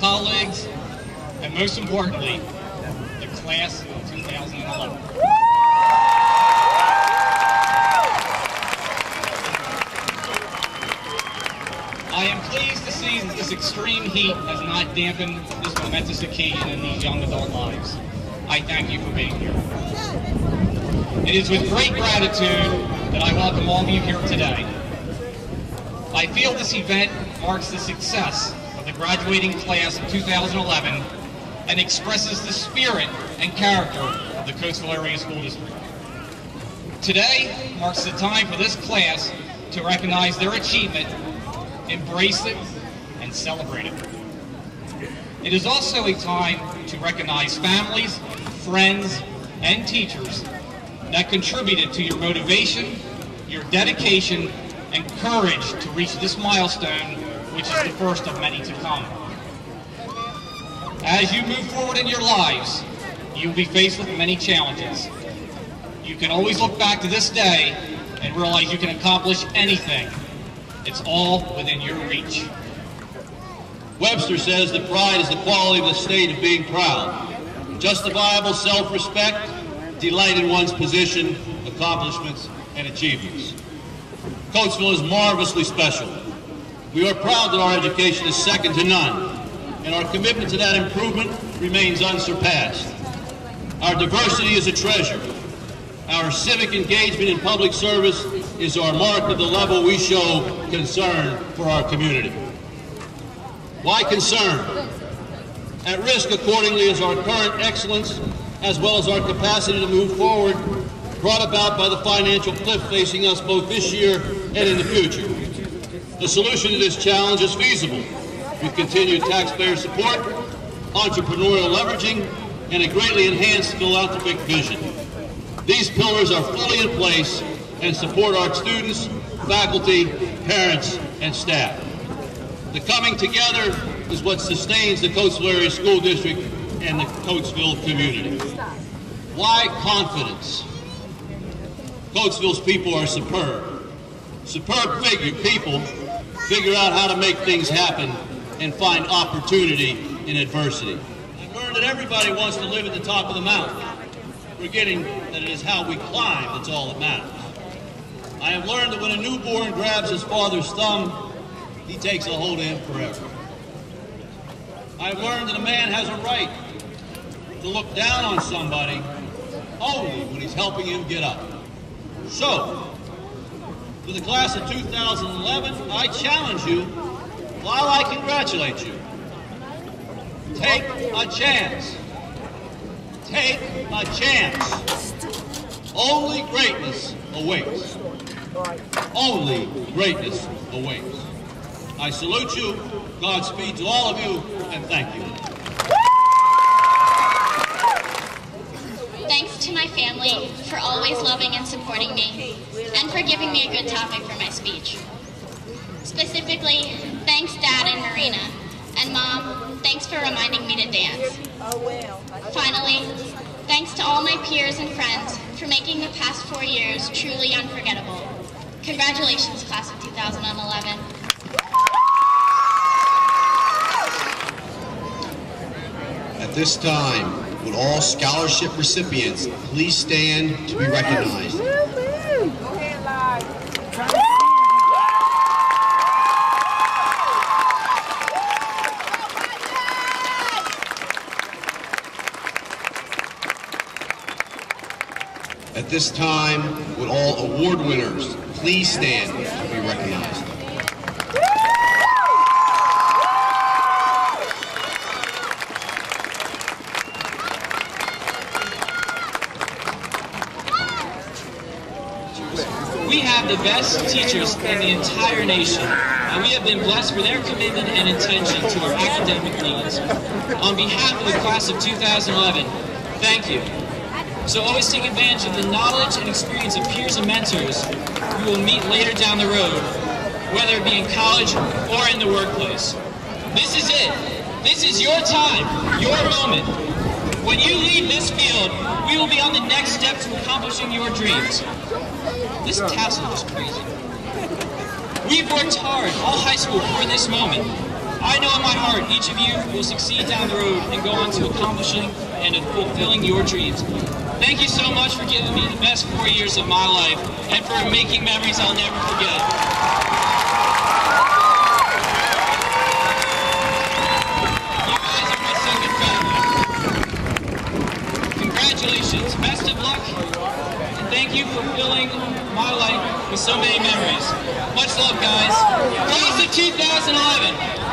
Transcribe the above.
colleagues, and most importantly, the class of 2011. I am pleased to see that this extreme heat has not dampened this momentous occasion in these young adult lives. I thank you for being here. It is with great gratitude that I welcome all of you here today. I feel this event marks the success graduating class of 2011 and expresses the spirit and character of the Coatesville Area School District. Today marks the time for this class to recognize their achievement, embrace it, and celebrate it. It is also a time to recognize families, friends, and teachers that contributed to your motivation, your dedication, and courage to reach this milestone, which is the first of many to come. As you move forward in your lives, you will be faced with many challenges. You can always look back to this day and realize you can accomplish anything. It's all within your reach. Webster says that pride is the quality of the state of being proud. Justifiable self-respect, delight in one's position, accomplishments, and achievements. Coatesville is marvelously special. We are proud that our education is second to none, and our commitment to that improvement remains unsurpassed. Our diversity is a treasure. Our civic engagement in public service is our mark of the level we show concern for our community. Why concern? At risk, accordingly, is our current excellence as well as our capacity to move forward brought about by the financial cliff facing us both this year and in the future. The solution to this challenge is feasible with continued taxpayer support, entrepreneurial leveraging, and a greatly enhanced philanthropic vision. These pillars are fully in place and support our students, faculty, parents, and staff. The coming together is what sustains the Coatesville Area School District and the Coatesville community. Why confidence? Coatesville's people are superb. Superb figure people figure out how to make things happen and find opportunity in adversity. I've learned that everybody wants to live at the top of the mountain, forgetting that it is how we climb that's all that matters. I have learned that when a newborn grabs his father's thumb, he takes a hold of him forever. I've learned that a man has a right to look down on somebody only when he's helping him get up. So, to the class of 2011, I challenge you, while I congratulate you, take a chance. Take a chance. Only greatness awaits. Only greatness awaits. I salute you, Godspeed to all of you, and thank you. Thanks to my family for always loving and supporting me, and for giving me a good topic for my speech. Specifically, thanks Dad and Marina, and Mom, thanks for reminding me to dance. Finally, thanks to all my peers and friends for making the past four years truly unforgettable. Congratulations, class of 2011. At this time, would all scholarship recipients please stand to be recognized? At this time, would all award winners please stand to be recognized? We have the best teachers in the entire nation, and we have been blessed for their commitment and attention to our academic needs. On behalf of the class of 2011, thank you. So always take advantage of the knowledge and experience of peers and mentors you will meet later down the road, whether it be in college or in the workplace. This is it. This is your time, your moment. When you leave this field, we will be on the next step to accomplishing your dreams. This tassel is crazy. We've worked hard all high school for this moment. I know in my heart each of you will succeed down the road and go on to accomplishing and fulfilling your dreams. Thank you so much for giving me the best four years of my life and for making memories I'll never forget. You guys are my second family. Congratulations, best of luck, and thank you for filling my life with so many memories. Much love, guys. Class of 2011.